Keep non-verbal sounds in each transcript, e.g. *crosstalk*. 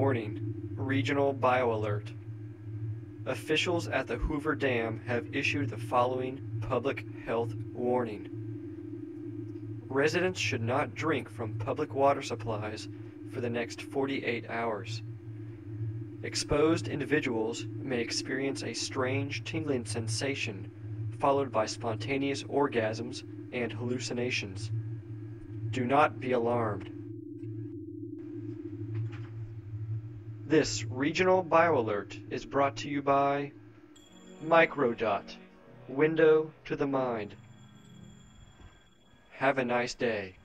Warning Regional BioAlert. Officials at the Hoover Dam have issued the following public health warning. Residents should not drink from public water supplies for the next 48 hours. Exposed individuals may experience a strange tingling sensation followed by spontaneous orgasms and hallucinations. Do not be alarmed. This regional bioalert is brought to you by Microdot, window to the mind. Have a nice day.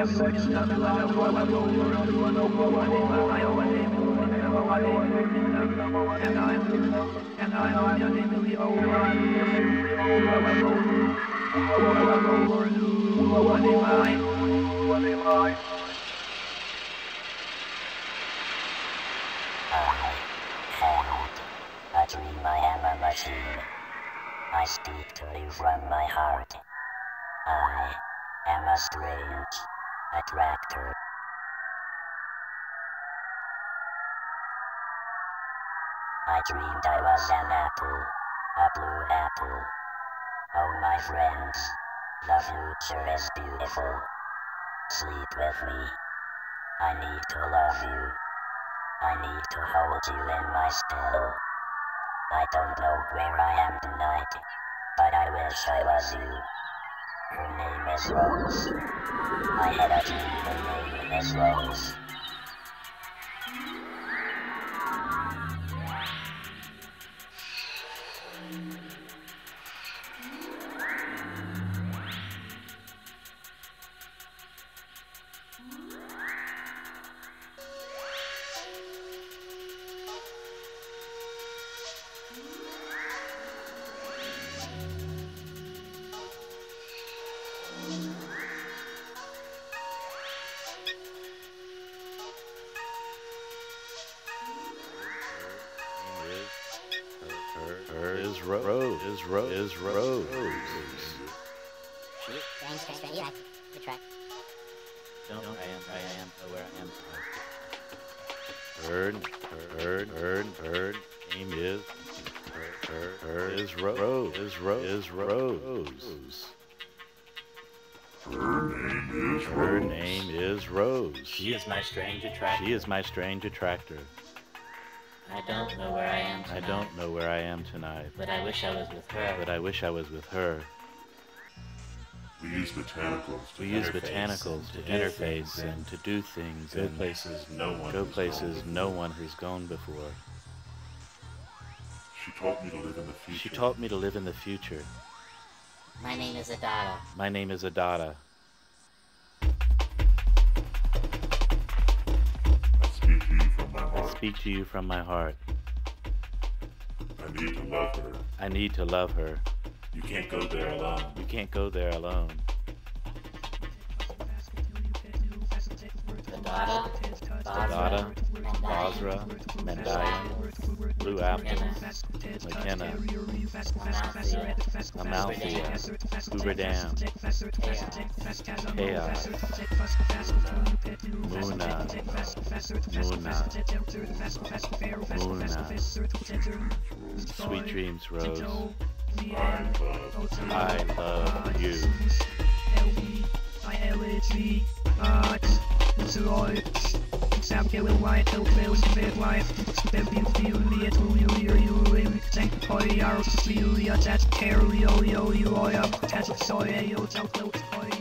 The I attractor. I dreamed I was an apple, a blue apple. Oh my friends, the future is beautiful. Sleep with me. I need to love you. I need to hold you in my spell. I don't know where I am tonight, but I wish I was you. Is Rose. I had a dream her is ro- is rose. Strange, strange, strange. Yeah, good track. Don't I am I am where I am. Her her her her name is her her, her is ro- rose is ro- is rose. Her name is Rose. She is my strange attractor. She is my strange attractor. I don't know where I am I tonight, don't know where I am tonight, but I wish I was with her. but I wish I was with her. We use botanicals to We use interface botanicals to to do interface things and and to do things Go and places no one go has places gone no before. one has gone before. She taught me to live in the future. She taught me to live in the future. My name is Adara. My name is Adada. Speak to you from my I heart. speak to you from my heart. I need to love her. I need to love her. You can't go there alone. You can't go there alone. Adara, Adada, Mandayan, Basra, Mendian, Blue Apple, McKenna, Amalthea, Hoover Dam, Chaos, Muna, Muna, Muna, Sweet Dreams Rose, I love you. I L-E-G, Art, Zeus, sample white of bells bed wife Stepping fulia to you you ring Thank boy our fulia that carry yo yo yo you, That's so yeah yo jump those you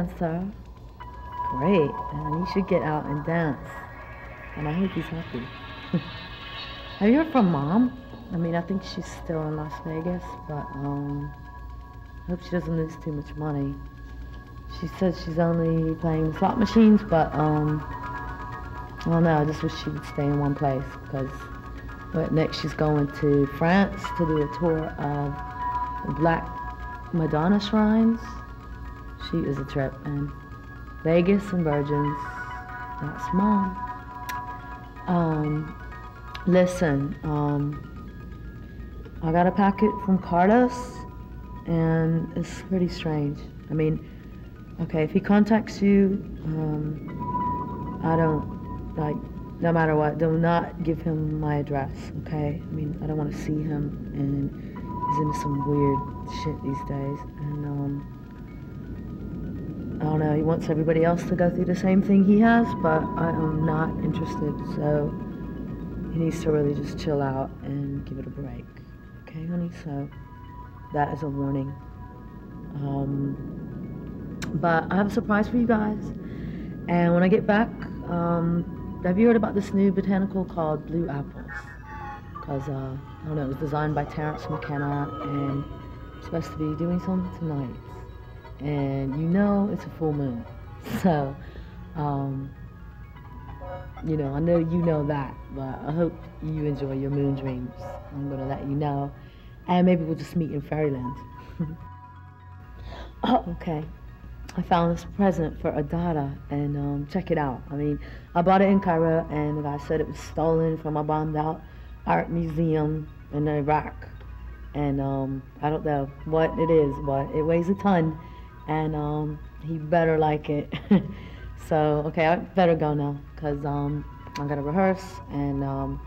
dancer. Great, and he should get out and dance. And I hope he's happy. *laughs* Have you heard from mom? I mean, I think she's still in Las Vegas, but um, I hope she doesn't lose too much money. She says she's only playing slot machines, but um, I don't know. I just wish she would stay in one place because but next she's going to France to do a tour of Black Madonna shrines. She is a trip, and Vegas and Virgins. That's mom. Um, listen, um, I got a packet from Carlos, and it's pretty strange. I mean, okay, if he contacts you, um, I don't like. No matter what, do not give him my address. Okay? I mean, I don't want to see him, and he's into some weird shit these days. I don't know, he wants everybody else to go through the same thing he has, but I am not interested, so he needs to really just chill out and give it a break. Okay, honey? So that is a warning. Um, but I have a surprise for you guys. And when I get back, um, have you heard about this new botanical called Blue Apples? Because, uh, I don't know, it was designed by Terence McKenna and it's supposed to be doing something tonight and you know it's a full moon. *laughs* So, um, you know, I know you know that, but I hope you enjoy your moon dreams. I'm gonna let you know, and maybe we'll just meet in fairyland. *laughs* oh, okay. I found this present for Adara, and um, check it out. I mean, I bought it in Cairo, and the guy said it was stolen from a bombed out art museum in Iraq. And um, I don't know what it is, but it weighs a ton and um, he better like it. *laughs* so okay, I better go now because um, I gotta rehearse and um,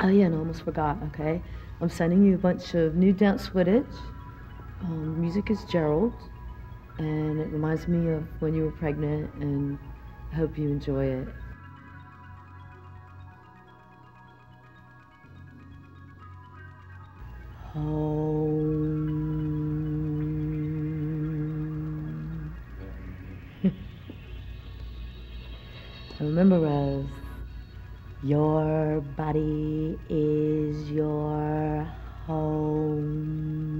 oh yeah, and I almost forgot. Okay, I'm sending you a bunch of new dance footage. Um, music is Gerald, and it reminds me of when you were pregnant, and I hope you enjoy it. Home. Remember, Rose, your body is your home.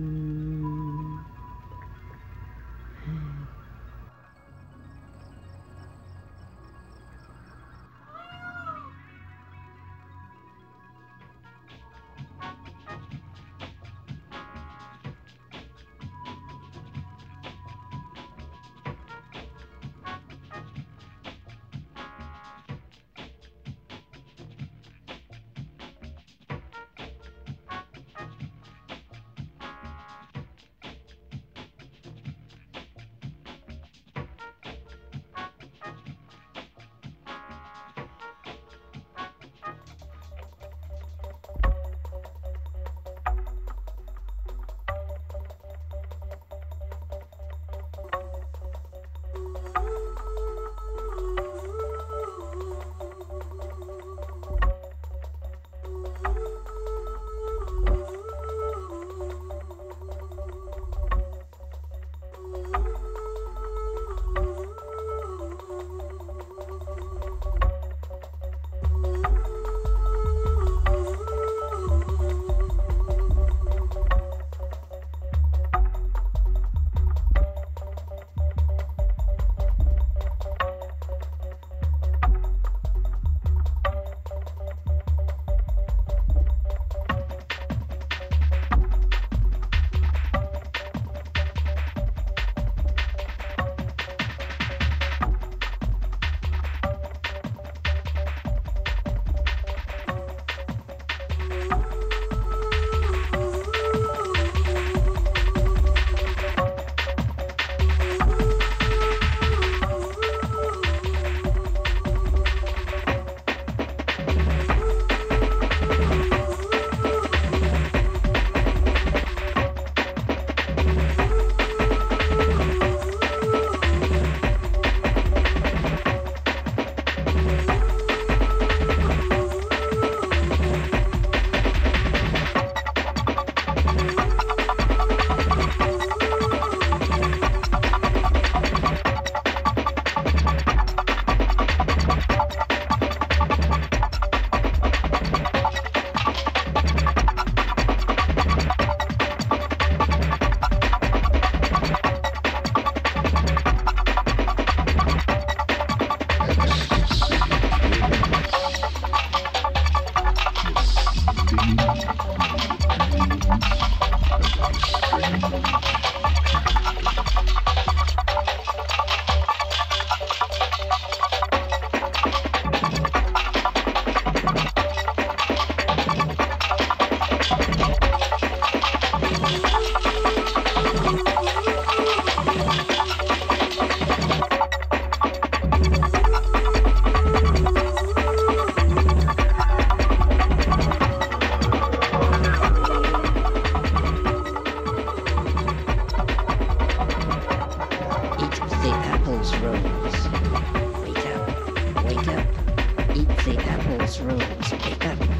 classrooms.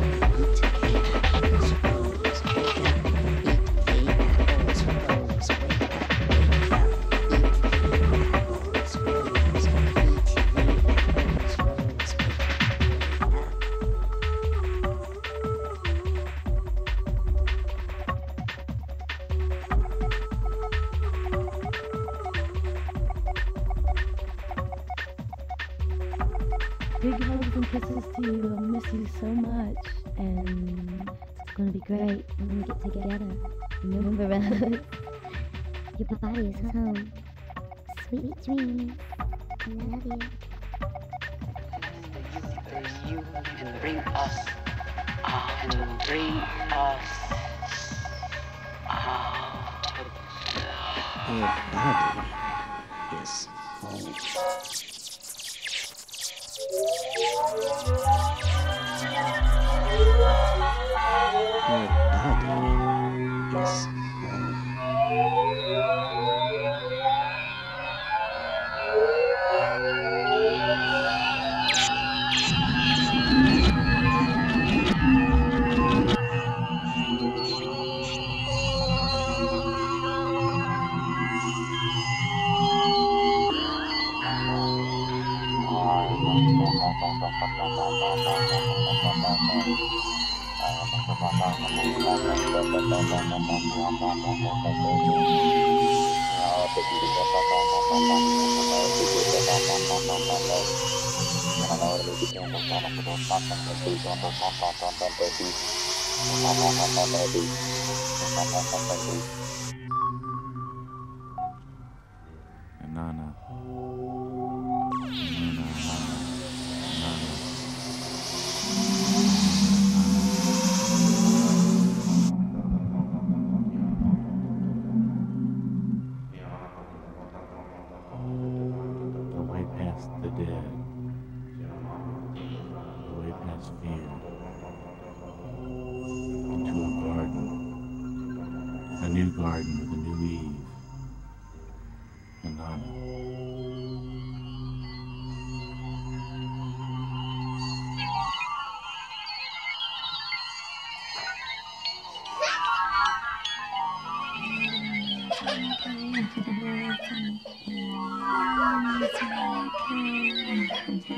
Your body is home. Sweet dreams. I love. You Thank you. Hi,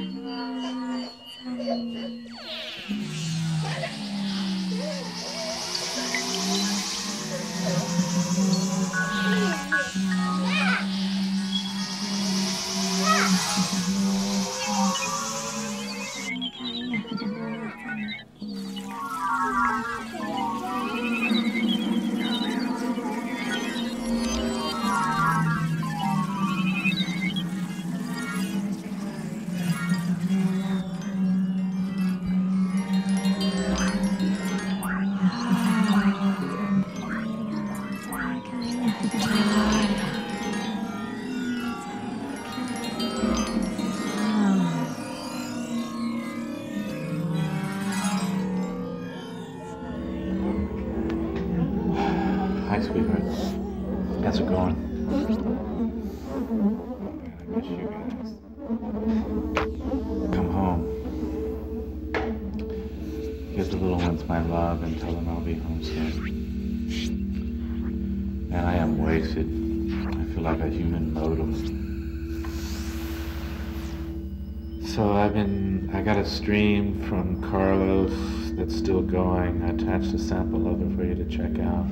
still going. I attached a sample of it for you to check out.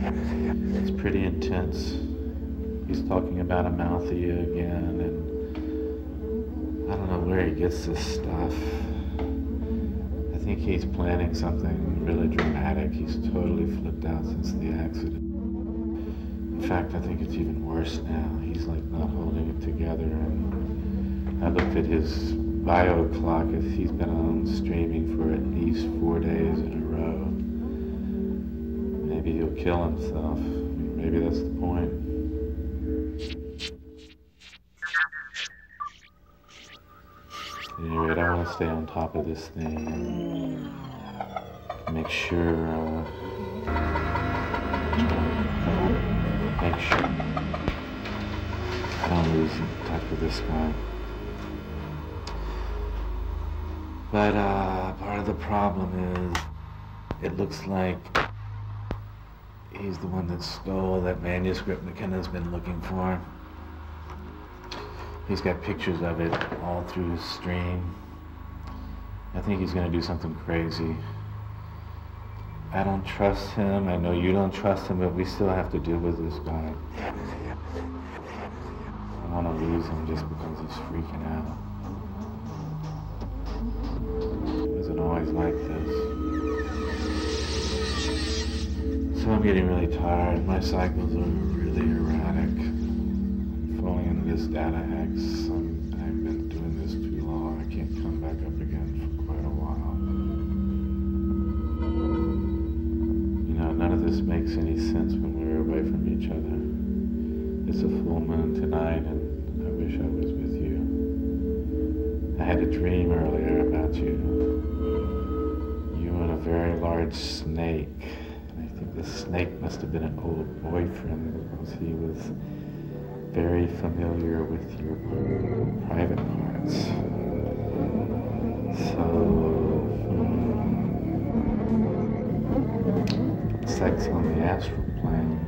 It's pretty intense. He's talking about Amalthea again, and I don't know where he gets this stuff. I think he's planning something really dramatic. He's totally flipped out since the accident. In fact, I think it's even worse now. He's like not holding it together, and I looked at his bio clock. He's been on streaming for at least four days he'll kill himself. Maybe that's the point. Anyway, I want to stay on top of this thing make sure, uh, make sure I don't lose touch with this guy. But uh, part of the problem is it looks like he's the one that stole that manuscript McKenna's been looking for. He's got pictures of it all through his stream. I think he's going to do something crazy. I don't trust him. I know you don't trust him, but we still have to deal with this guy. I want to lose him just because he's freaking out. It isn't always like this. So I'm getting really tired. My cycles are really erratic. I'm falling into this data hex. I'm, I've been doing this too long. I can't come back up again for quite a while. You know, none of this makes any sense when we're away from each other. It's a full moon tonight, and I wish I was with you. I had a dream earlier about you. You and a very large snake. The snake must have been an old boyfriend because he was very familiar with your private parts. So, hmm, sex on the astral plane.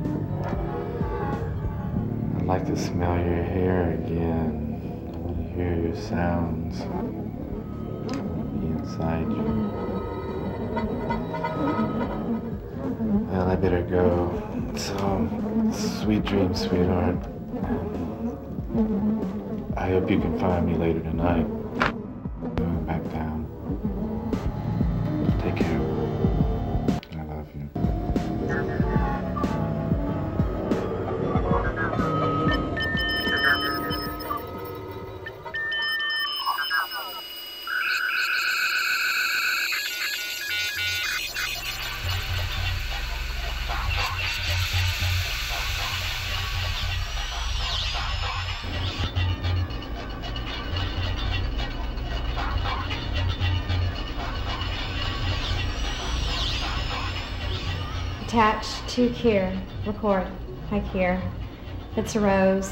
I'd like to smell your hair again. I want to hear your sounds. I want to Be inside you. Better go. So, sweet dreams, sweetheart. I hope you can find me later tonight. Record. Hi, Kier. It's Rose.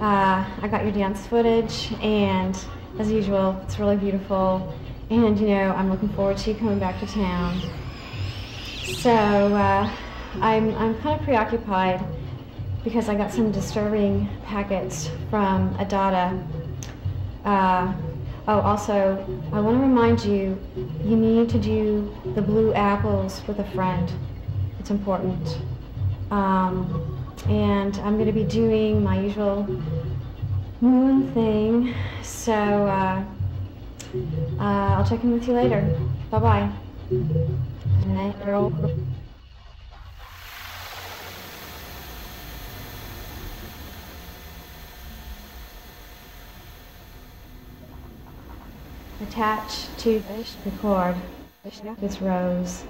Uh, I got your dance footage, and as usual, it's really beautiful. And you know, I'm looking forward to you coming back to town. So uh, I'm I'm kind of preoccupied because I got some disturbing packets from Adada. Uh, oh, also, I want to remind you, you need to do the blue apples with a friend. It's important. Um, and I'm going to be doing my usual moon thing. So uh, uh, I'll check in with you later. Bye bye. Attached to record. It's Rose.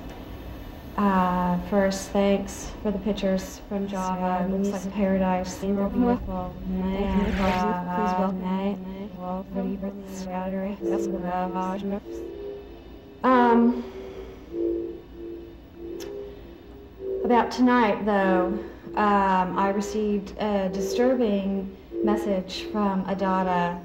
Uh, first, thanks for the pictures from Java. It looks like paradise. Beautiful. And, uh, night. Um, about tonight, though, um, I received a disturbing message from Adada,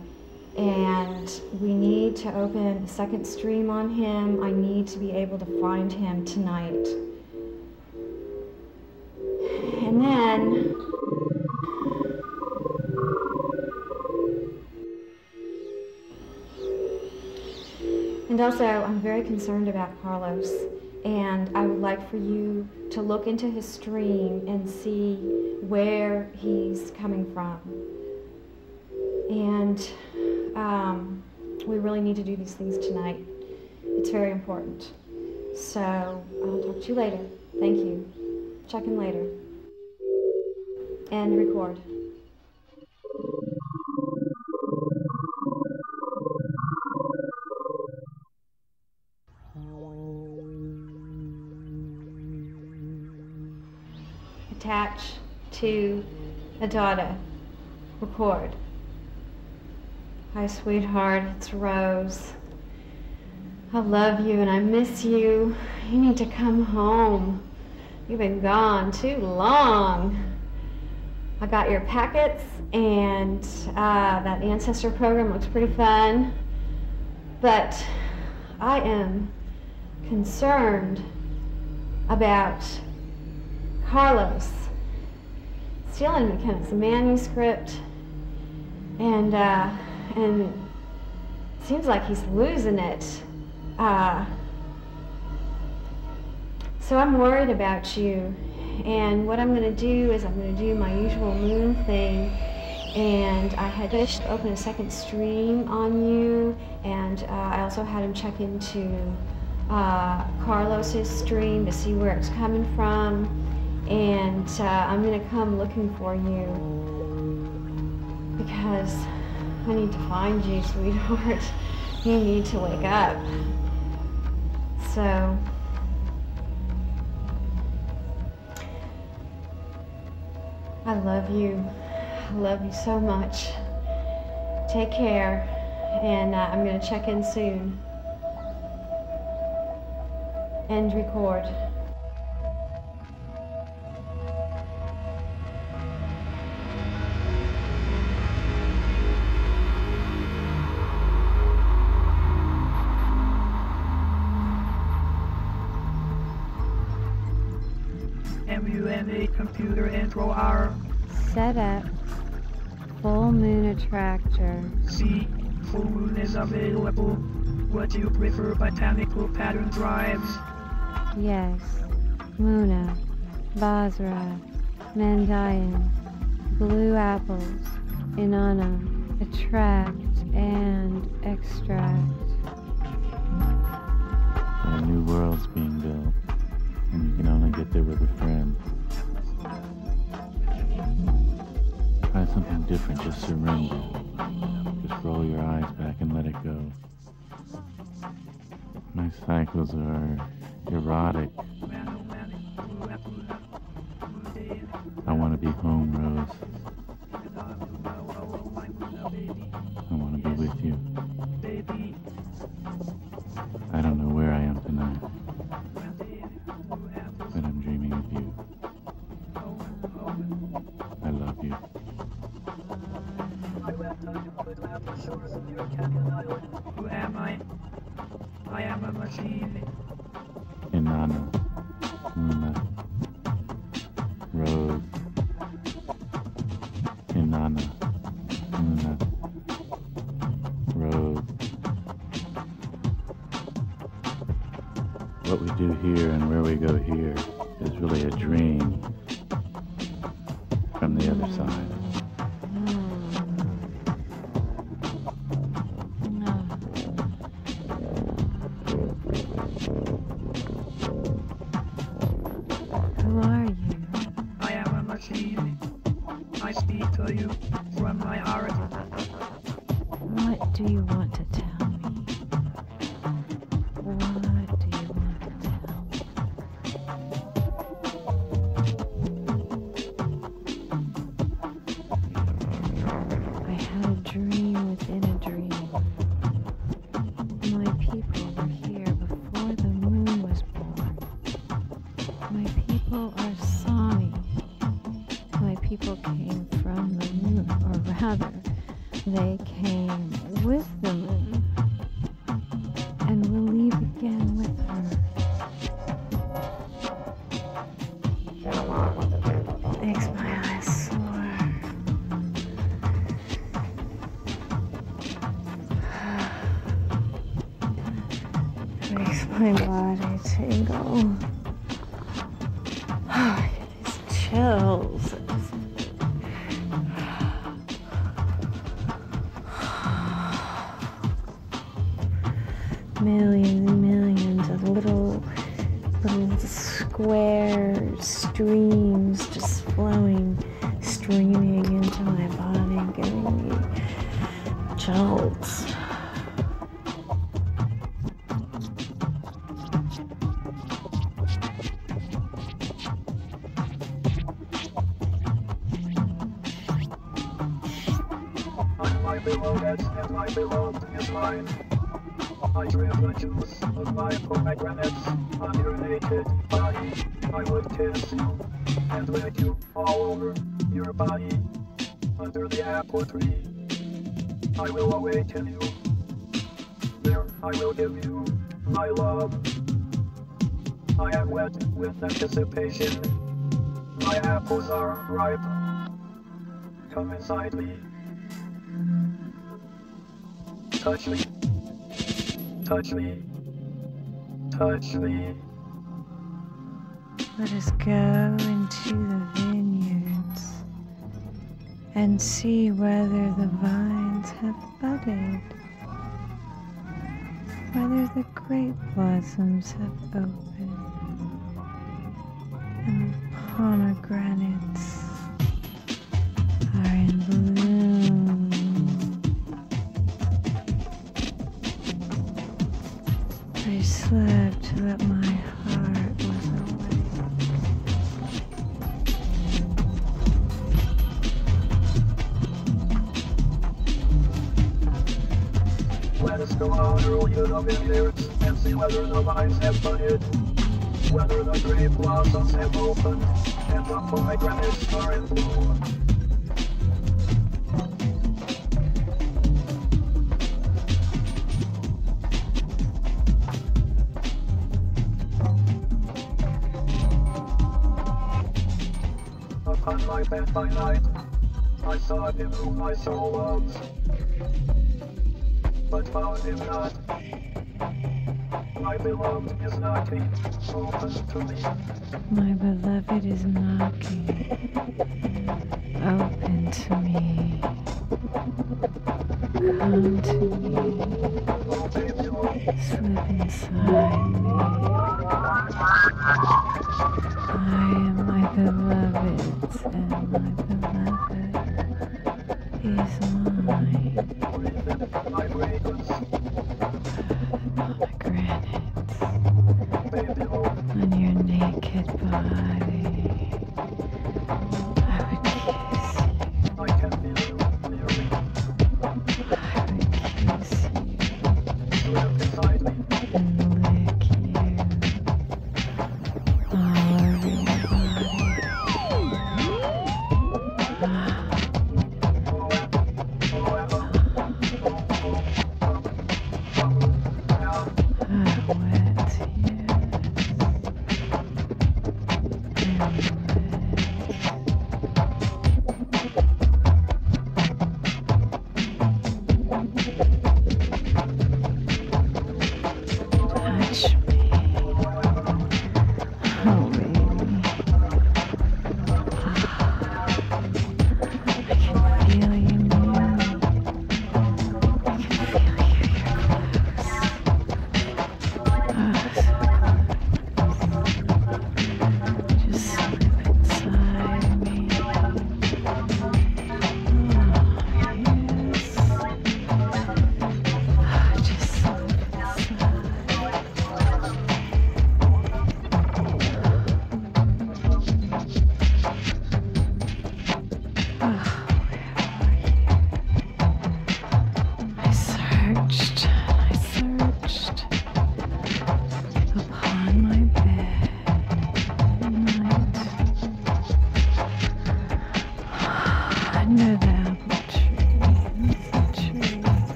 and we need to open a second stream on him. I need to be able to find him tonight. And then And also, I'm very concerned about Carlos, and I would like for you to look into his stream and see where he's coming from. And um, we really need to do these things tonight. It's very important. So I'll talk to you later. Thank you. Check in later. And record. Attach to a Adada. Record. Hi, sweetheart. It's Rose. I love you and I miss you. You need to come home. You've been gone too long. I got your packets, and uh, that ancestor program looks pretty fun. But I am concerned about Carlos stealing McKenna's manuscript, and uh, and seems like he's losing it. Uh, so I'm worried about you. And what I'm going to do is I'm going to do my usual moon thing and I had just opened a second stream on you, and uh, I also had him check into uh, Carlos's stream to see where it's coming from, and uh, I'm gonna come looking for you because I need to find you, *laughs* sweetheart. You need to wake up. So. I love you. I love you so much. Take care, and uh, I'm going to check in soon. End record. Computer intro R. Set up. Full moon attractor. C. Full moon is available. Would you prefer botanical pattern drives? Yes. Muna. Basra. Mandayan. Blue apples. Inanna. Attract and extract. A new world's being built, and you can only get there with a friend. Try something different, just surrender. Just roll your eyes back and let it go. My cycles are erotic. I want to be home, Rose. I speak to you from my heart. What do you want anticipation. My apples are ripe. Come inside me. Touch me. Touch me. Touch me. Let us go into the vineyards and see whether the vines have budded, whether the grape blossoms have opened, and pomegranates are in bloom. I slept but my heart was awake. Let us go out and see whether the vines have budded, whether the grave blossoms have opened, and the pomegranates are in bloom. Upon my bed by night, I sought him whom my soul loves, but found him not. My beloved is knocking, open to me. My beloved is knocking. Open to me. Come to me. Slip inside me. I am my beloved's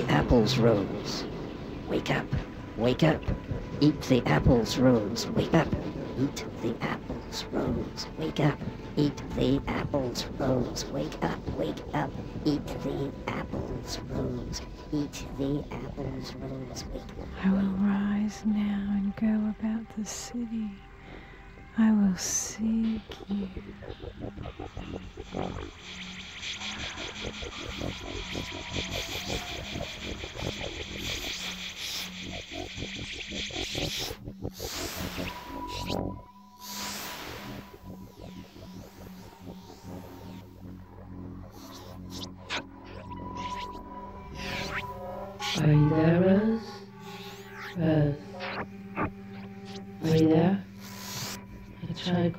the apples, Rose. Wake up. Wake up. Eat the apples, Rose. Wake up. Eat the apples, Rose. Wake up. Eat the apples, Rose. Wake up. Wake up. Eat the apples, Rose. Eat the apples, Rose. Wake up. I will rise now and go about the city. I will seek you.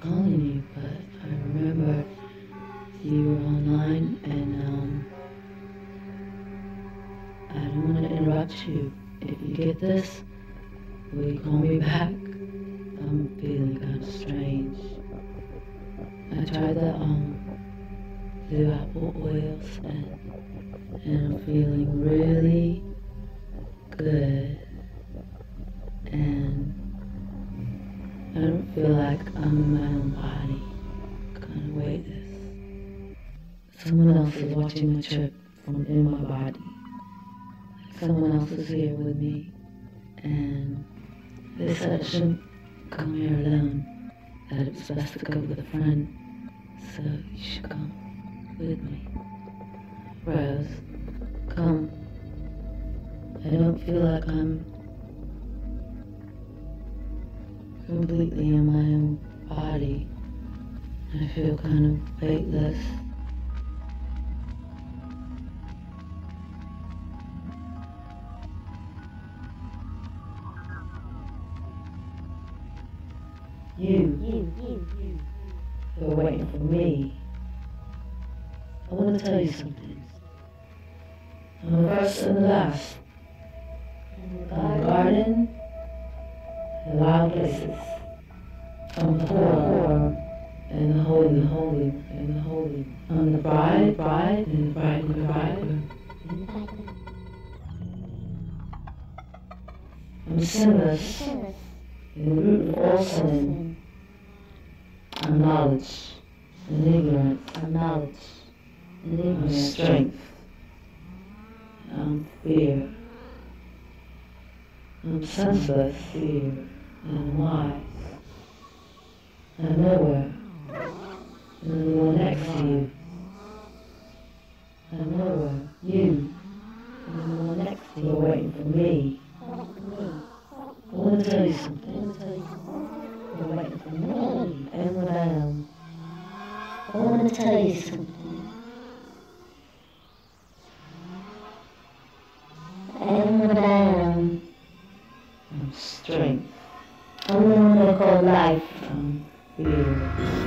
Calling you, but I remember you were online and um I don't want to interrupt you. If you get this, will you call me back? I'm feeling kind of strange. I tried the um blue apple oils and and I'm feeling really good and I don't feel like I'm in my own body. Kind wait this. Someone else is watching my trip from in my body. Someone else is here with me. And they said I shouldn't come here alone. That it's best to go with a friend. So you should come with me. Rose, come. I don't feel like I'm completely in my own body. I feel kind of weightless. You, you, you, you, you're waiting for me. I want to tell you something. I'm the first and the last. In the garden, I'm the poor and holy, holy, and holy. I'm the bride, bride, and the bride, and the bride. I'm sinless, and root of all sin. I'm knowledge, and ignorance. I'm knowledge, and ignorance. I'm strength. I'm fear. I'm senseless, fear, and wise. I'm nowhere. And the one next to you. I'm nowhere. You. And the one next to you waiting for me. I want to tell you something. You're waiting for me. And what I am. I want to tell you something. And what I am. Strength. I'm I call life. Um, Fear.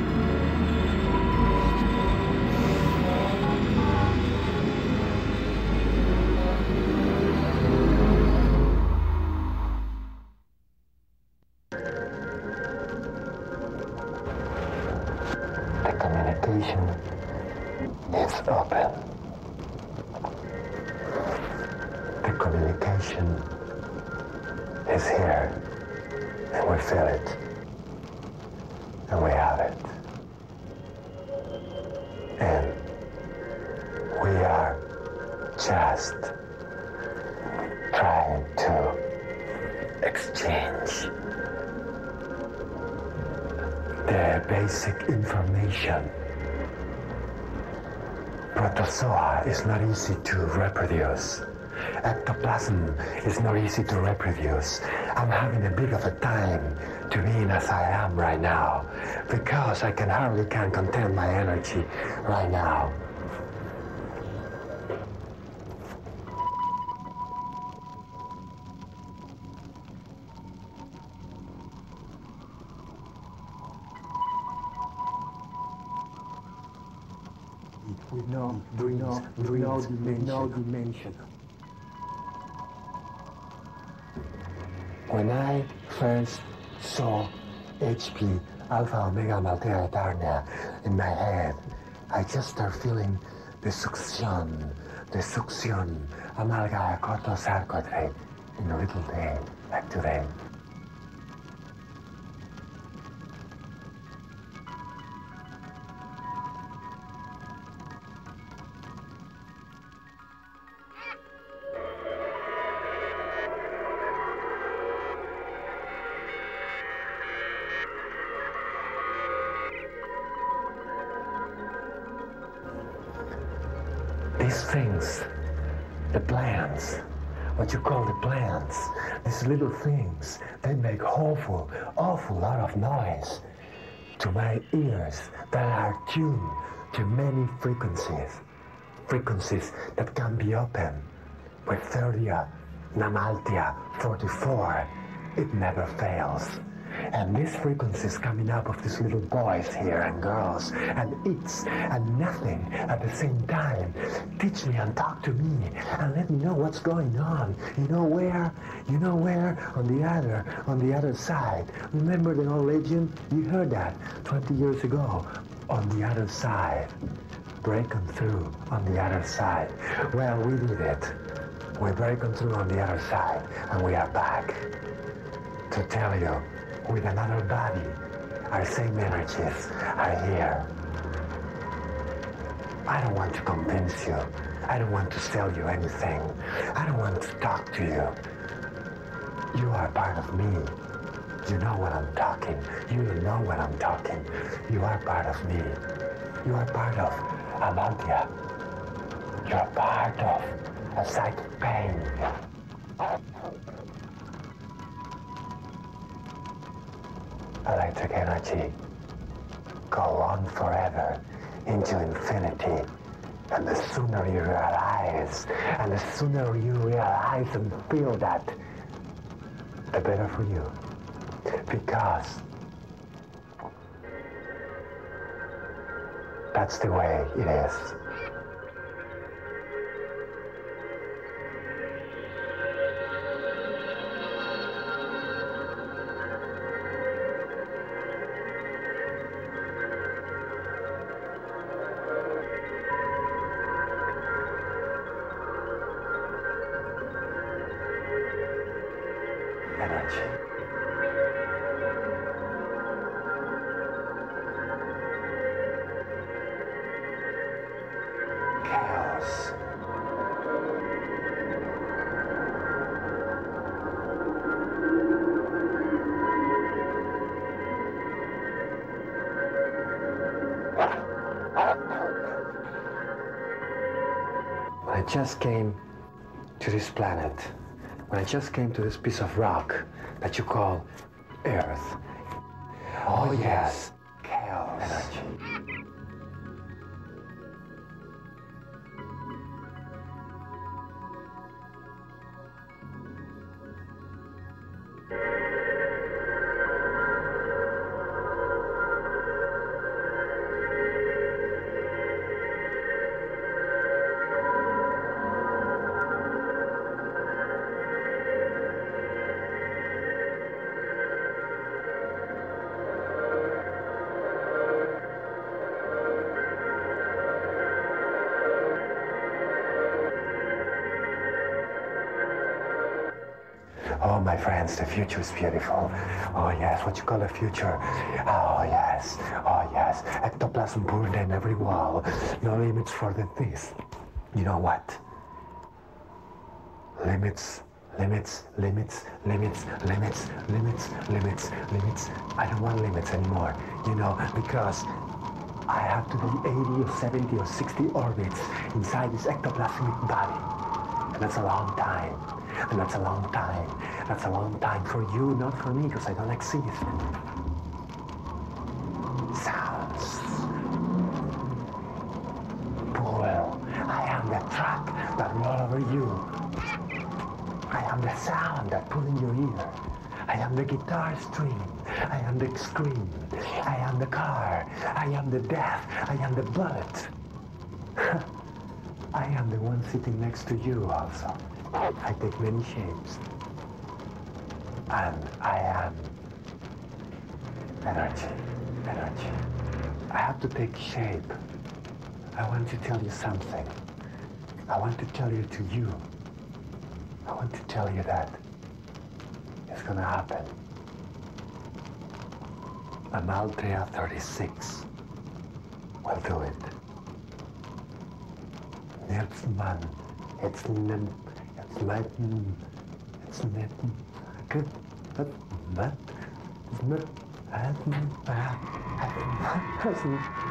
Just trying to exchange the basic information. Protozoa is not easy to reproduce. Ectoplasm is not easy to reproduce. I'm having a bit of a time to being as I am right now because I can hardly can contain my energy right now. Dreams, no, dimension. no dimension. When I first saw HP Alpha Omega Maltea Eternia in my head, I just started feeling the suction, the suction, amalga corto sarcotrate in a little day, like today. Awful, awful lot of noise to my ears that are tuned to many frequencies. Frequencies that can be opened with 30 Namaltia 44. It never fails. And this frequency is coming up of these little boys here and girls and it's and nothing at the same time. Teach me and talk to me and let me know what's going on. You know where? You know where? On the other, on the other side. Remember the old legend? You heard that 20 years ago. On the other side. Breaking through on the other side. Well, we did it. We break breaking through on the other side and we are back to tell you with another body. Our same energies are here. I don't want to convince you. I don't want to sell you anything. I don't want to talk to you. You are part of me. You know what I'm talking. You know what I'm talking. You are part of me. You are part of Amantia. You are part of a psychic pain. Electric energy go on forever into infinity. And the sooner you realize, and the sooner you realize and feel that, the better for you. Because that's the way it is. Just came to this planet, when I just came to this piece of rock that you call Earth. Oh, oh yes, Friends, the future is beautiful. Oh, yes, what you call the future? Oh, yes. Oh, yes. Ectoplasm burned in every wall. No limits for the this. You know what? Limits, limits, limits, limits, limits, limits, limits, limits. I don't want limits anymore, you know, because I have to be 80 or 70 or 60 orbits inside this ectoplasmic body. And that's a long time. And that's a long time. That's a long time for you, not for me, because I don't exist. Sounds. Well, I am the track that roll over you. I am the sound that pull in your ear. I am the guitar string. I am the scream. I am the car. I am the death. I am the bullet. *laughs* I am the one sitting next to you also. I take many shapes. And I am energy. Energy. I have to take shape. I want to tell you something. I want to tell you to you. I want to tell you that it's gonna happen. Amalthea 36 will do it. It's man. It's nim. It's lightning. It's net. Good. But that is not. Hasn't. was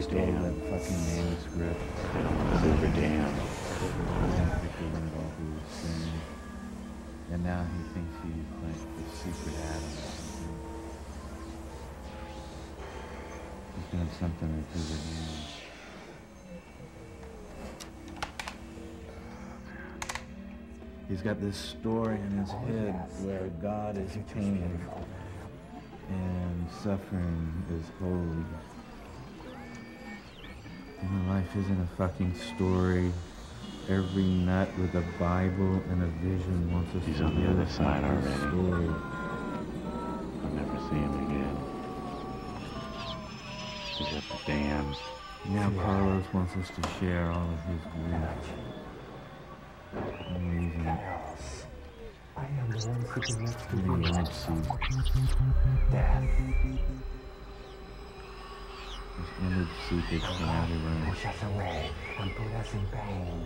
He definitely stole that fucking manuscript. Hoover Dam. And now he thinks he's like the secret Adam or something. He's doing something with Hoover Dam. He's got this story in his head where God is pain and suffering is holy. And life isn't a fucking story. Every nut with a Bible and a vision wants us He's to on the other side already. Story. I'll never see him again. He's at the dam. Now Carlos wants us to share all of his grief. Amazing. Chaos. I am the one sitting next to The you. image seed. Death. This image seepage from everywhere. Push us away and put us in pain.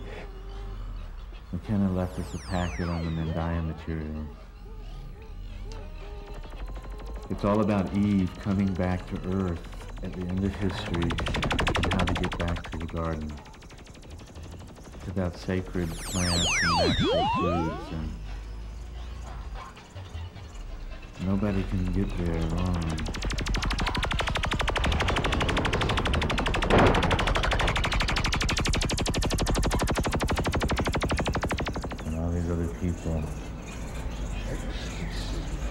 McKenna left us a packet on the Mandaean material. It's all about Eve coming back to Earth at the end of history and how to get back to the garden. It's about sacred plants and natural foods and nobody can get there alone.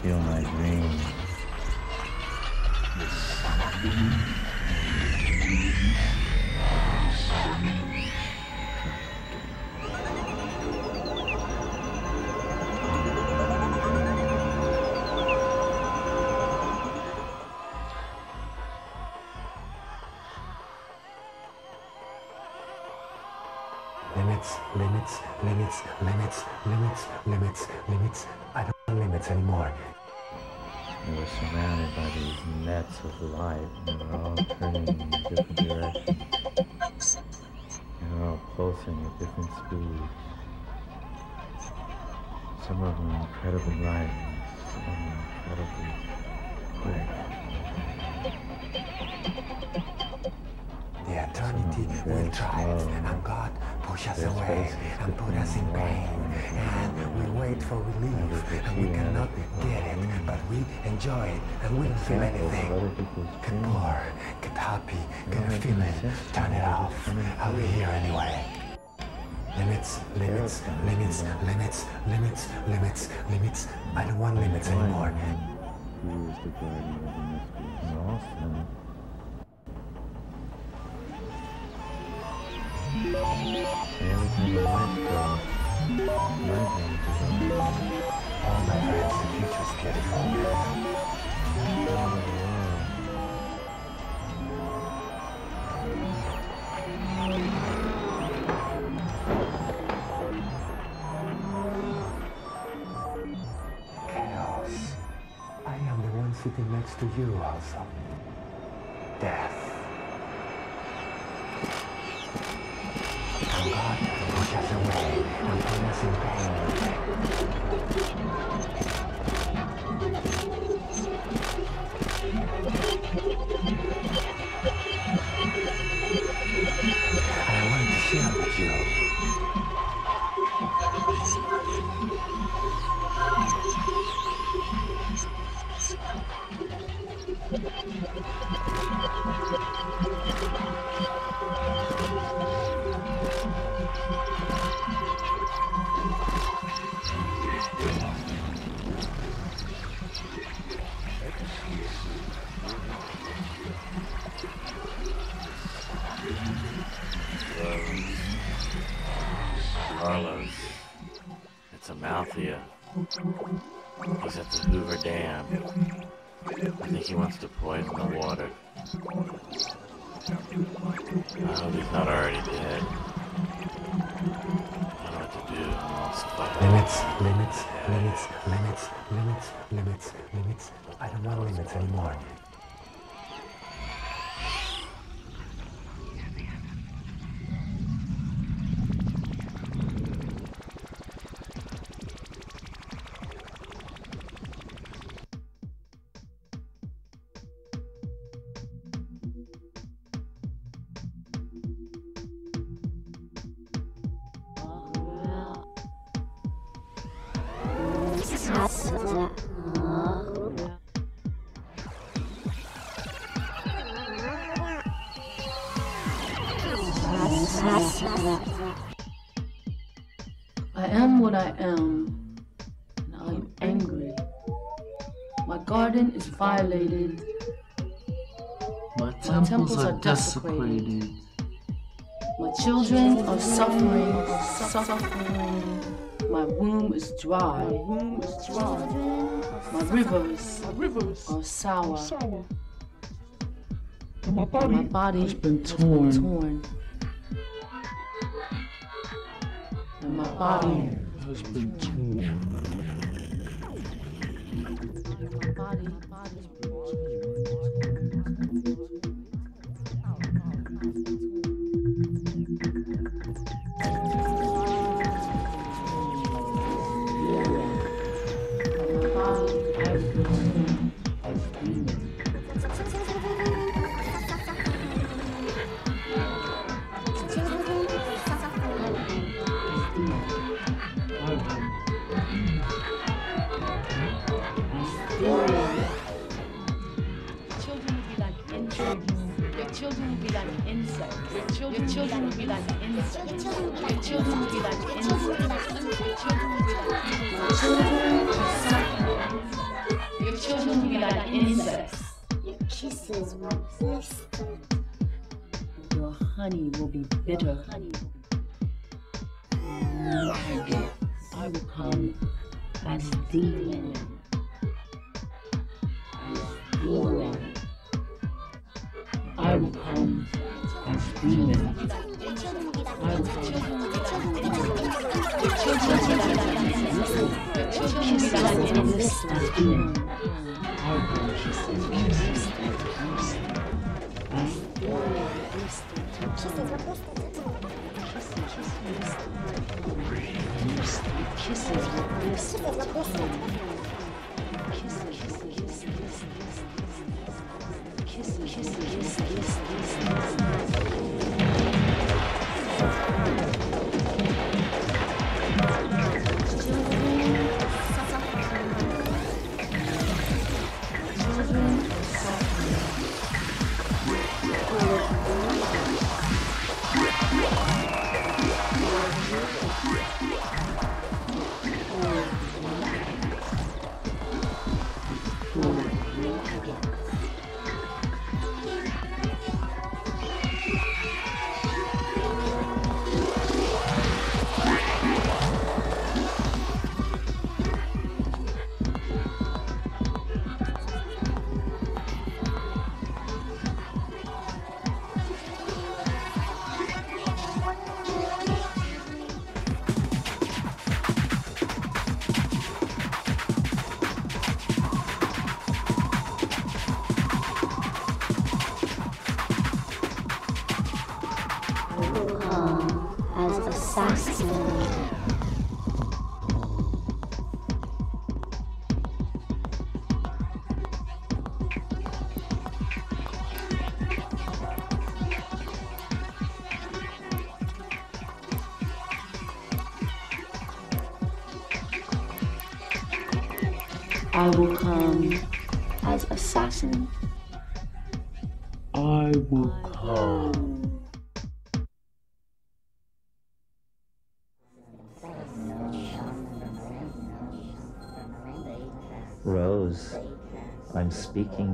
Feel my dreams. Limits, limits, limits, limits, limits. I don't want limits anymore. We were surrounded by these nets of light, and they're all turning in different directions. And they're all pulsing at different speeds. Some of them incredibly light, and some of them incredibly quick. The eternity will drive, and God push us away and put us in pain. And we wait for relief, and we cannot get it, but we enjoy it, and we don't feel anything. Get bored, get happy, get a feeling, turn it off. Are we here anyway? Limits, limits, limits, limits, limits, limits, limits. I don't want limits anymore. Every time go, my the future's getting Chaos. I am the one sitting next to you, also. Death. I think he wants to poison the water. I hope he's not already dead. I don't know what to do. I'm. Limits, limits, limits, limits, limits, limits, limits. I don't want limits anymore. Violated. My My temples, temples are are desecrated. desecrated. My children are suffering, are suffering. My womb is dry. My womb is dry. My rivers, my rivers are sour. My body, My body has been has torn. torn. And my body has been torn. My body, children, your children will be like. Your children will be like insects. Your children will be like. Your children will be like. Your kisses will blister. Your honey will be bitter. I will come as demon. Kisses, kisses, Kisses will blister. Kisses, kisses, kisses, kisses,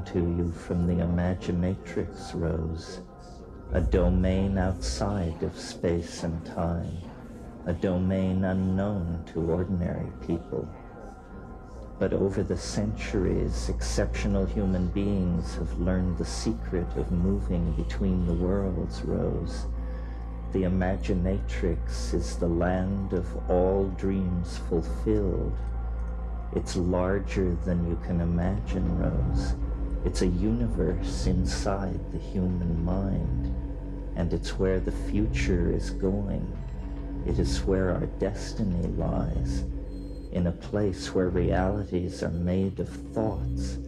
to you from the Imaginatrix, Rose. A domain outside of space and time. A domain unknown to ordinary people. But over the centuries, exceptional human beings have learned the secret of moving between the worlds, Rose. The Imaginatrix is the land of all dreams fulfilled. It's larger than you can imagine, Rose. It's a universe inside the human mind. And it's where the future is going. It is where our destiny lies. In a place where realities are made of thoughts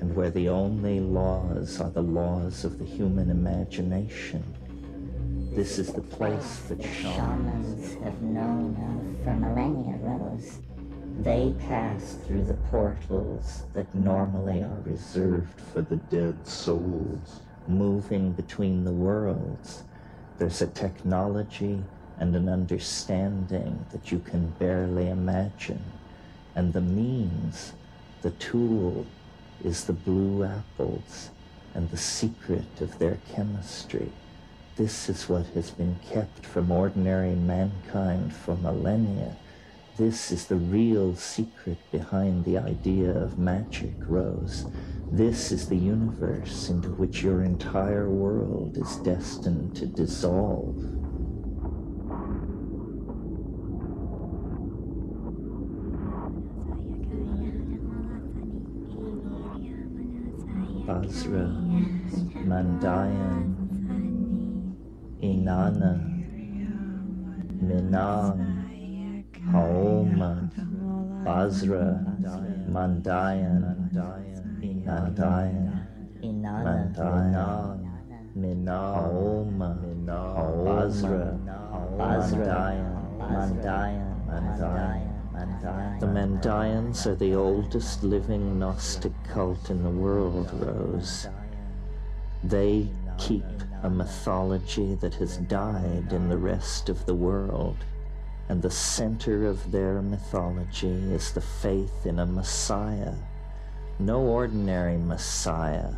and where the only laws are the laws of the human imagination. This is the place that Shamans have known of for millennia, Rose. They pass through the portals that normally are reserved for the dead souls. Moving between the worlds, there's a technology and an understanding that you can barely imagine. And the means, the tool, is the blue apples and the secret of their chemistry. This is what has been kept from ordinary mankind for millennia. This is the real secret behind the idea of magic, Rose. This is the universe into which your entire world is destined to dissolve. Basra, Mandaean, Inanna, Minang, Haoma, Basra, Mandaean, Inandayan, Mandaean, Minang, Haoma, Basra, Mandaean, Mandaean, Mandaean. The Mandaeans are the oldest living Gnostic cult in the world, Rose. They keep a mythology that has died in the rest of the world, and the center of their mythology is the faith in a Messiah. No ordinary Messiah,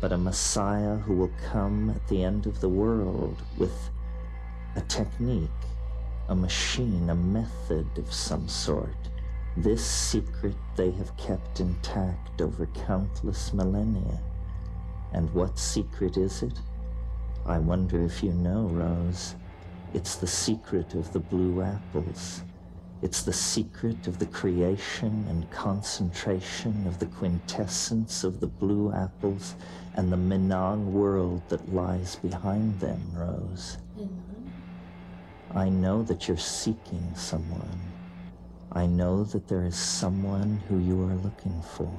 but a Messiah who will come at the end of the world with a technique a machine, a method of some sort. This secret they have kept intact over countless millennia. And what secret is it? I wonder if you know, Rose. It's the secret of the blue apples. It's the secret of the creation and concentration of the quintessence of the blue apples and the Minang world that lies behind them, Rose. I know that you're seeking someone. I know that there is someone who you are looking for.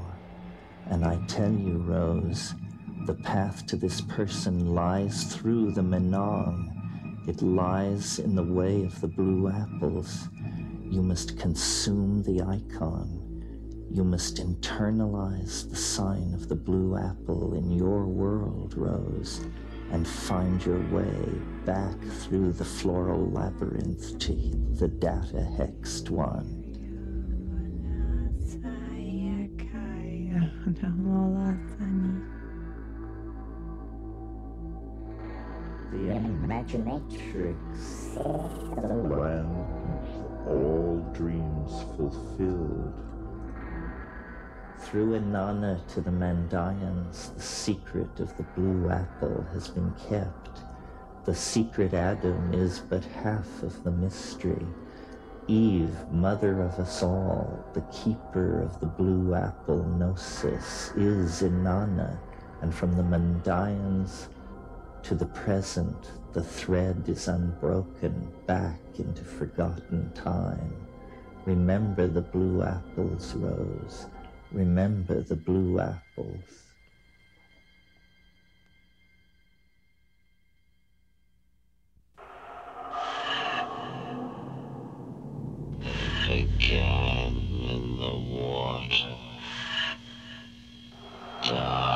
And I tell you, Rose, the path to this person lies through the Menang. It lies in the way of the blue apples. You must consume the icon. You must internalize the sign of the blue apple in your world, Rose and find your way back through the floral labyrinth to the data hexed one. The Imaginatrix. When all dreams fulfilled. Through Inanna to the Mandaeans, the secret of the blue apple has been kept. The secret Adam is but half of the mystery. Eve, mother of us all, the keeper of the blue apple gnosis, is Inanna, and from the Mandaeans To the present, the thread is unbroken back into forgotten time. Remember the blue apples, Rose. Remember the blue apples. Again in the water. Dark,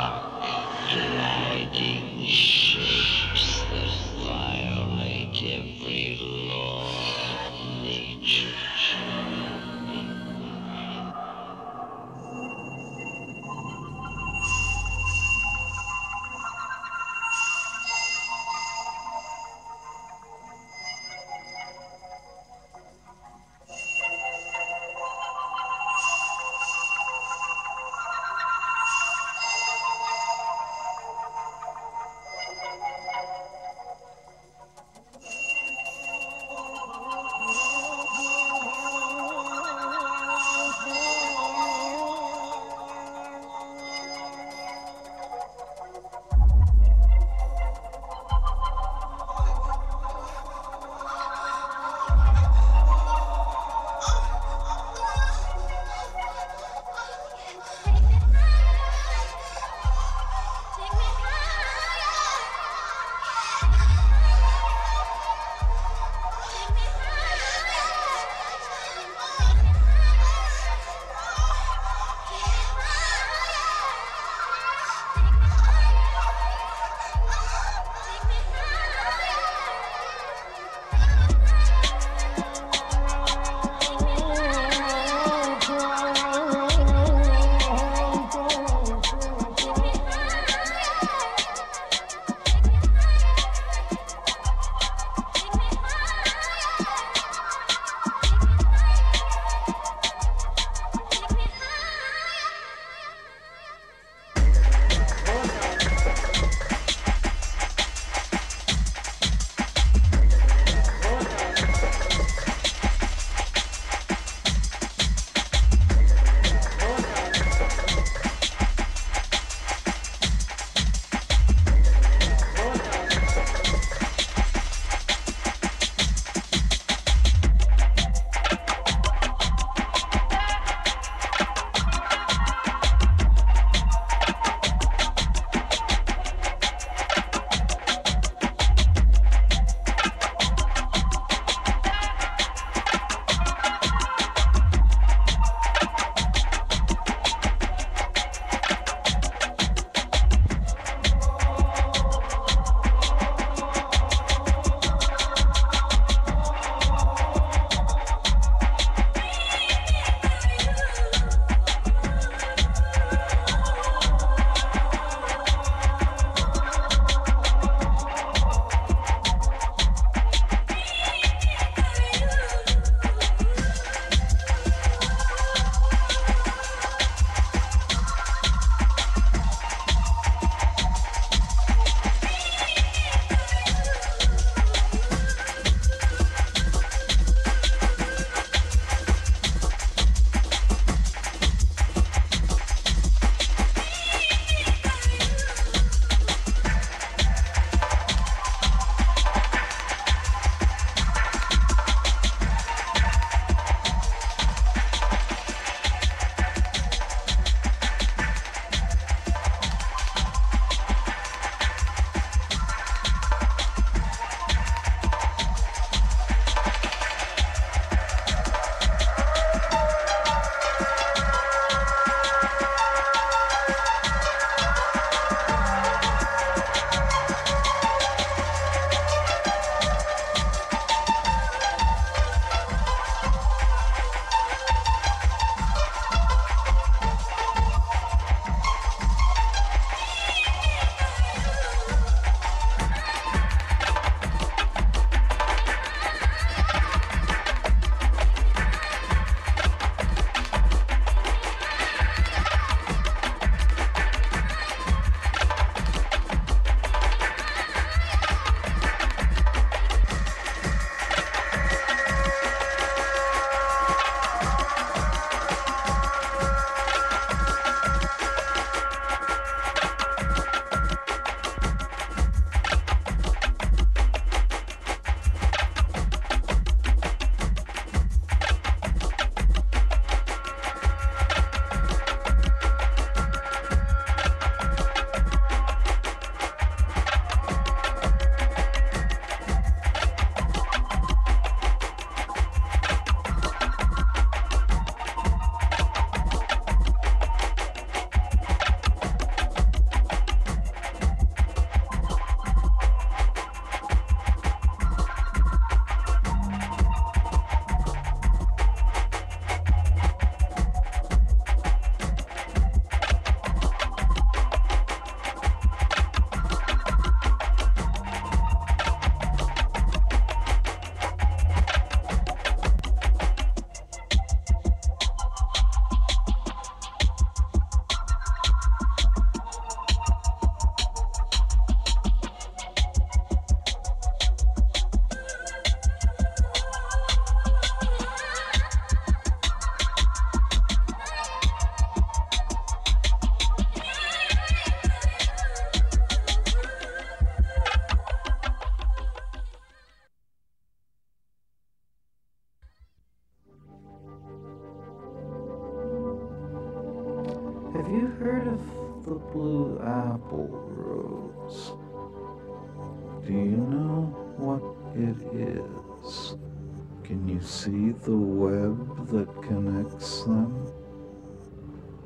you see the web that connects them?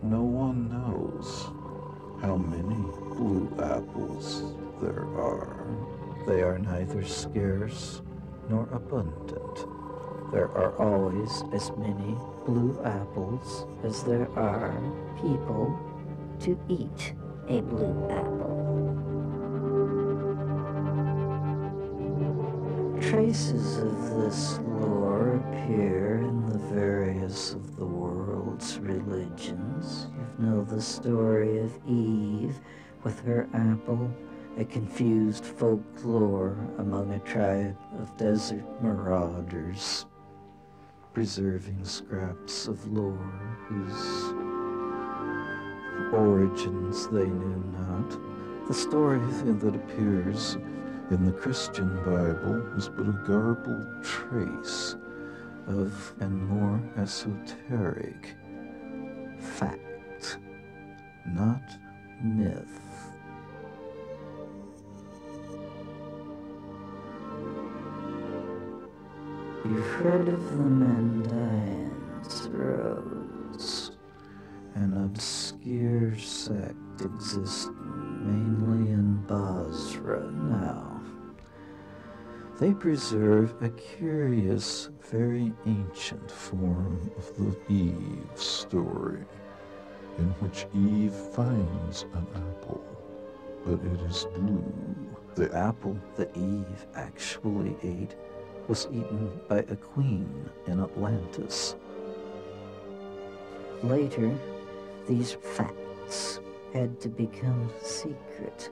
No one knows how many blue apples there are. They are neither scarce nor abundant. There are always as many blue apples as there are people to eat a blue apple. Traces of this lore appear in the various of the world's religions. You know the story of Eve with her apple, a confused folklore among a tribe of desert marauders, preserving scraps of lore whose origins they knew not. The story that appears in the Christian Bible is but a garbled trace of an more esoteric fact, not myth. You've heard of the Mandaeans, Rose, an obscure sect exists mainly in Basra now. They preserve a curious, very ancient form of the Eve story, in which Eve finds an apple, but it is blue. The apple that Eve actually ate was eaten by a queen in Atlantis. Later, these facts had to become secret.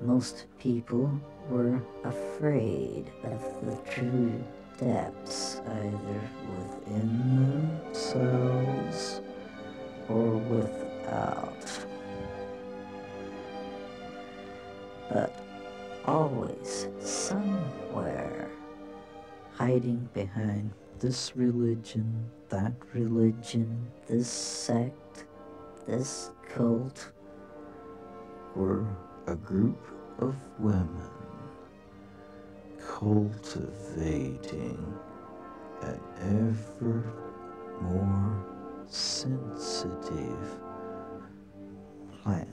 Most people were afraid of the true depths, either within themselves or without. But always somewhere, hiding behind this religion, that religion, this sect, this cult, were a group of women cultivating an ever more sensitive plant.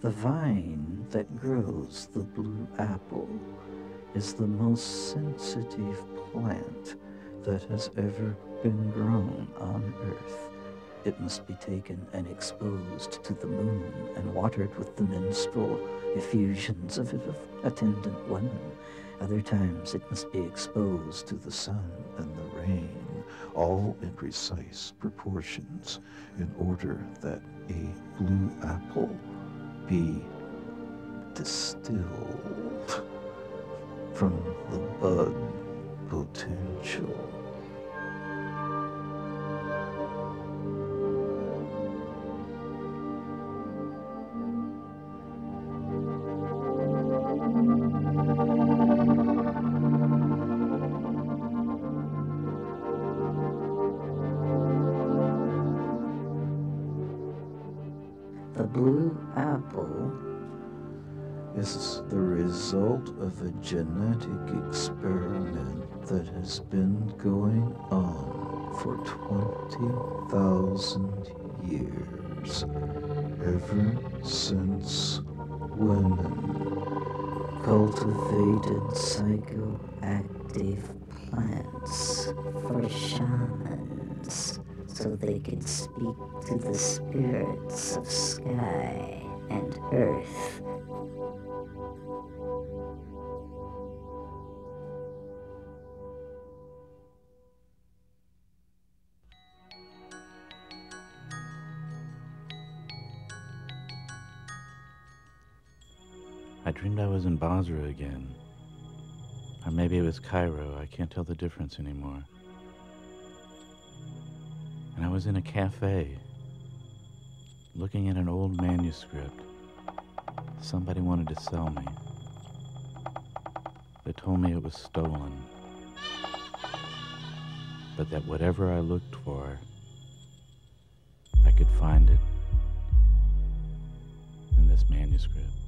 The vine that grows the blue apple is the most sensitive plant that has ever been grown on earth. It must be taken and exposed to the moon and watered with the menstrual effusions of attendant women. Other times it must be exposed to the sun and the rain, all in precise proportions, in order that a blue apple be distilled from the bud potential. 20,000 years, ever since women cultivated psychoactive plants for shamans so they could speak to the spirits of sky and earth. I dreamed I was in Basra again. Or maybe it was Cairo. I can't tell the difference anymore. And I was in a cafe, looking at an old manuscript. Somebody wanted to sell me. They told me it was stolen. But that whatever I looked for, I could find it in this manuscript.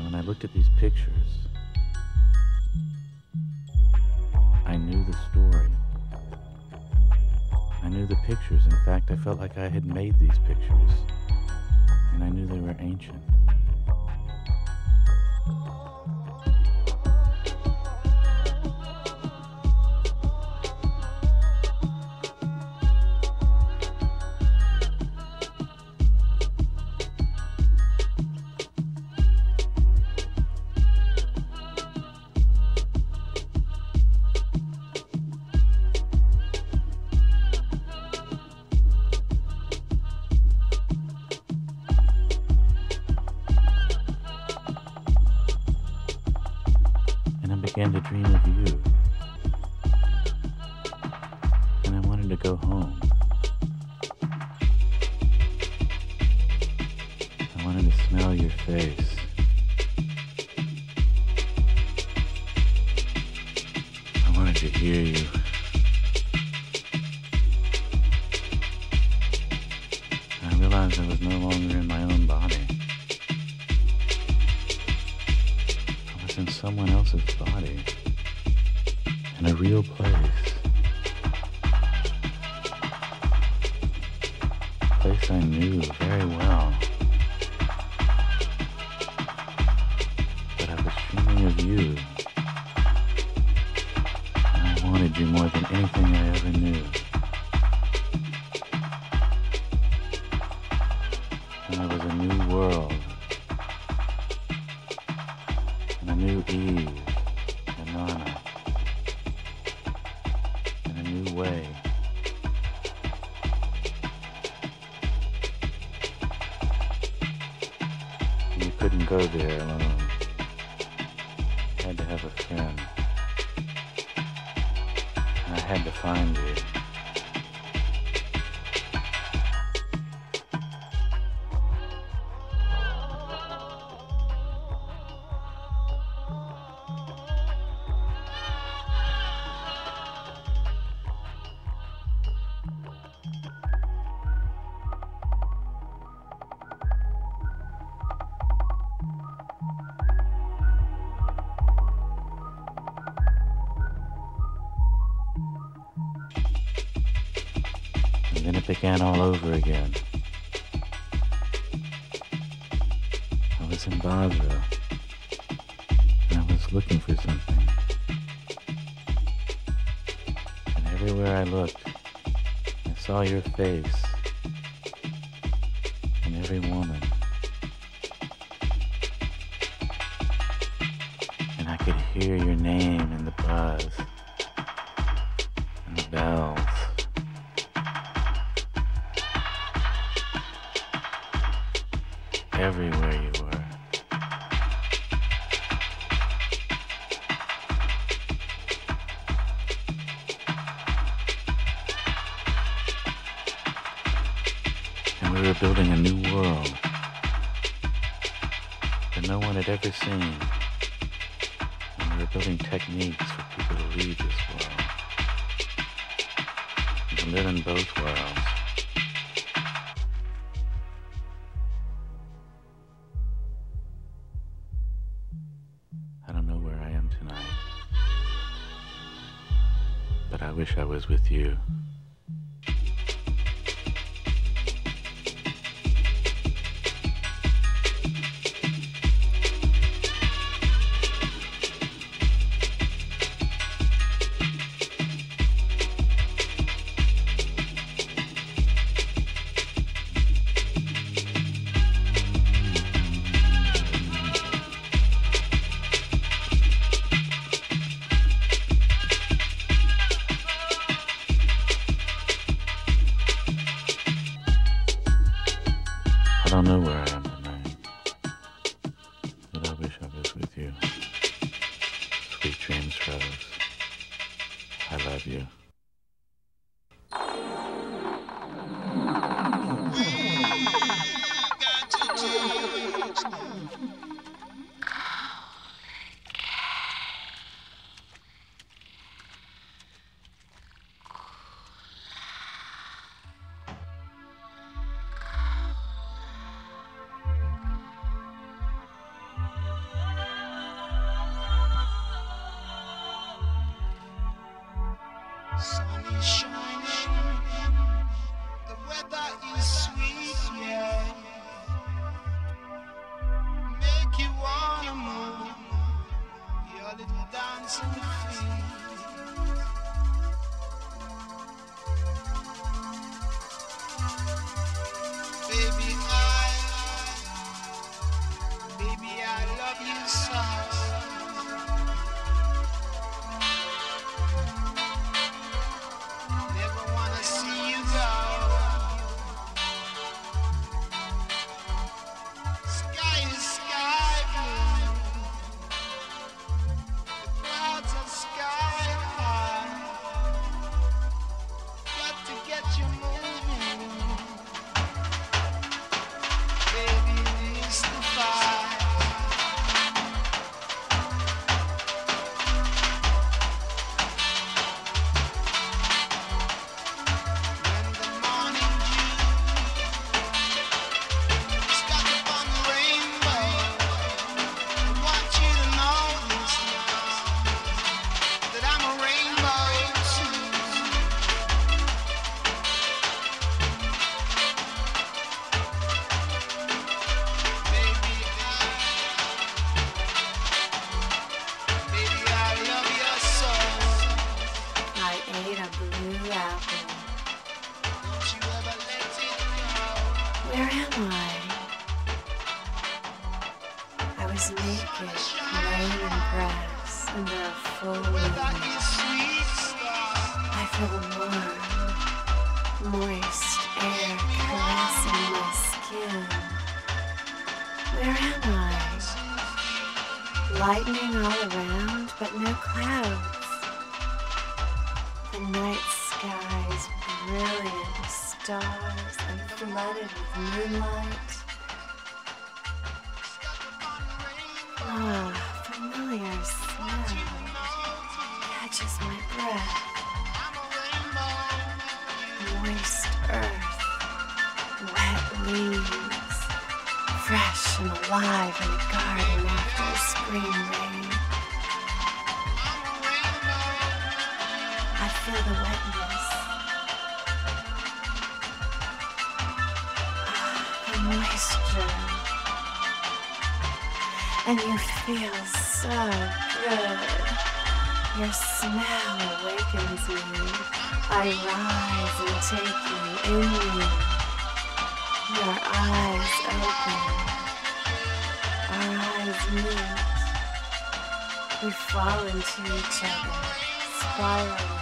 And when I looked at these pictures, I knew the story. I knew the pictures. In fact, I felt like I had made these pictures. And I knew they were ancient. Began all over again. I was in Basra. And I was looking for something. And everywhere I looked, I saw your face. And every woman. And I could hear your name in the buzz. And the bells. Ever seen. And we were building techniques for people to leave this world. And to live in both worlds. I don't know where I am tonight. But I wish I was with you. you. I rise and take you in you. Your eyes open. Our eyes meet. We fall into each other, spiraling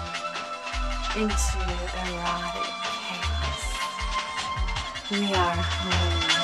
into erotic chaos. We are home.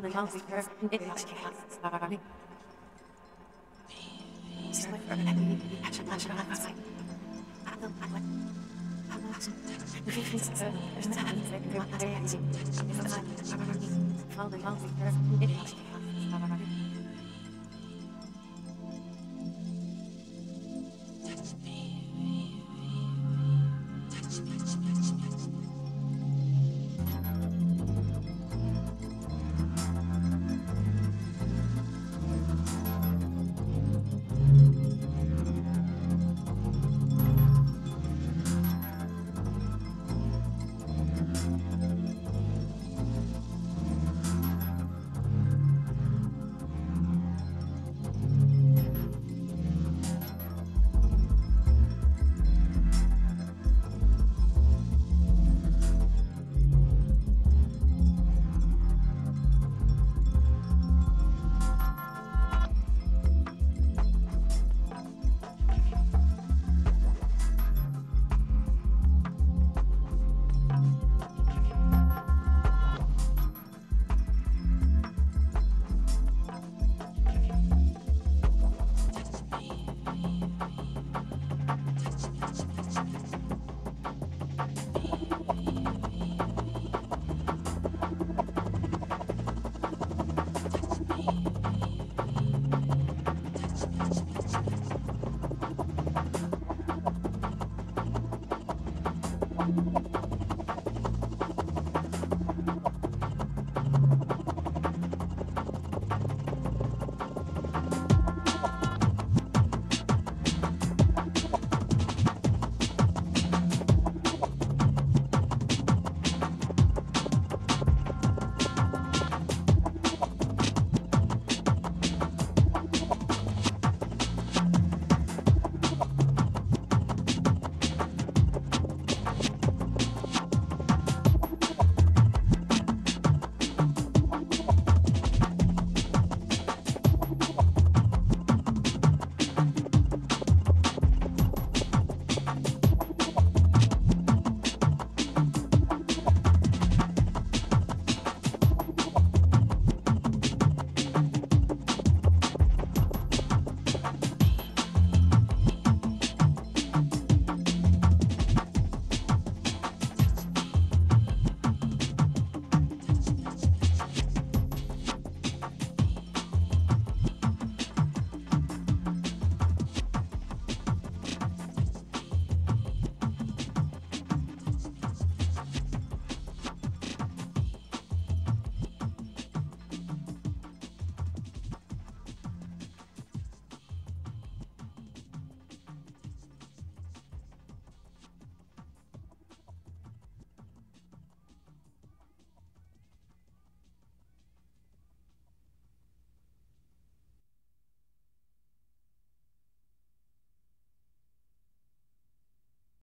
on the house where it is starting. Falling off the